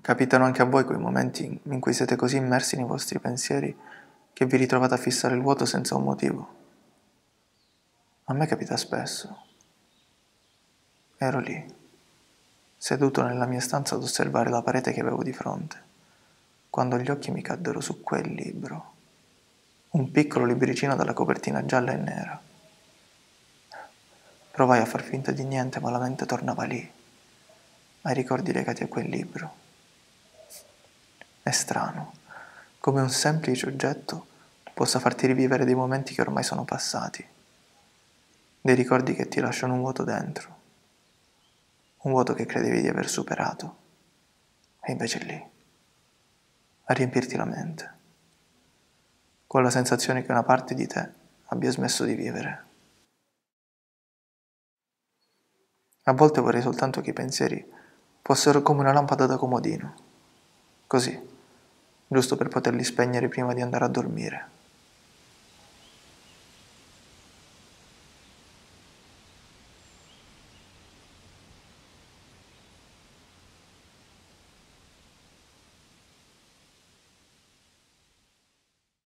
Capitano anche a voi quei momenti in cui siete così immersi nei vostri pensieri che vi ritrovate a fissare il vuoto senza un motivo? A me capita spesso. Ero lì, seduto nella mia stanza ad osservare la parete che avevo di fronte, quando gli occhi mi caddero su quel libro, un piccolo libricino dalla copertina gialla e nera. Provai a far finta di niente, ma la mente tornava lì, ai ricordi legati a quel libro. È strano, come un semplice oggetto possa farti rivivere dei momenti che ormai sono passati, dei ricordi che ti lasciano un vuoto dentro, un vuoto che credevi di aver superato, e invece è lì, a riempirti la mente, con la sensazione che una parte di te abbia smesso di vivere. A volte vorrei soltanto che i pensieri fossero come una lampada da comodino, così giusto per poterli spegnere prima di andare a dormire.